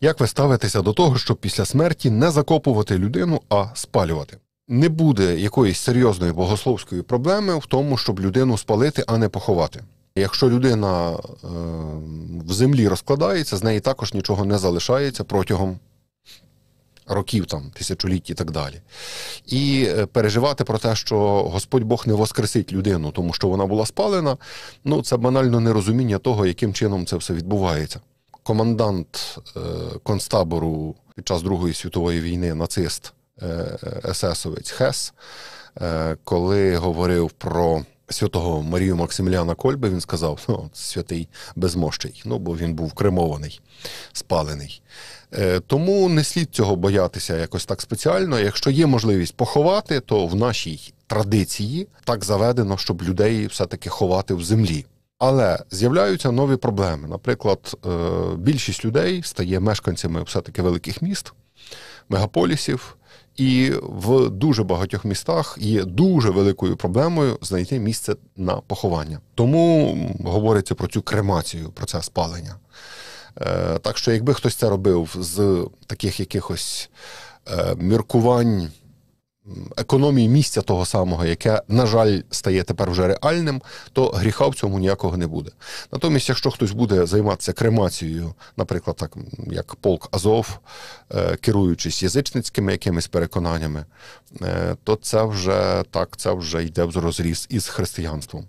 Як ви ставитеся до того, щоб після смерті не закопувати людину, а спалювати? Не буде якоїсь серйозної богословської проблеми в тому, щоб людину спалити, а не поховати. Якщо людина е, в землі розкладається, з неї також нічого не залишається протягом років, там, тисячоліть і так далі. І е, переживати про те, що Господь Бог не воскресить людину, тому що вона була спалена, ну це банально нерозуміння того, яким чином це все відбувається. Командант е, концтабору під час Другої світової війни, нацист е, есесовець Хес, е, коли говорив про святого Марію Максиміляна Кольби, він сказав, ну, святий безмощий, ну, бо він був кремований, спалений. Е, Тому не слід цього боятися якось так спеціально. Якщо є можливість поховати, то в нашій традиції так заведено, щоб людей все-таки ховати в землі. Але з'являються нові проблеми. Наприклад, е, більшість людей стає мешканцями все-таки великих міст, мегаполісів, і в дуже багатьох містах є дуже великою проблемою знайти місце на поховання. Тому говориться про цю кремацію, про це спалення. Е, Так що, якби хтось це робив з таких якихось е, міркувань. Економії місця того самого, яке, на жаль, стає тепер вже реальним, то гріха в цьому ніякого не буде. Натомість, якщо хтось буде займатися кремацією, наприклад, так як полк Азов, е, керуючись язичницькими якимись переконаннями, е, то це вже так, це вже йде в розріз із християнством.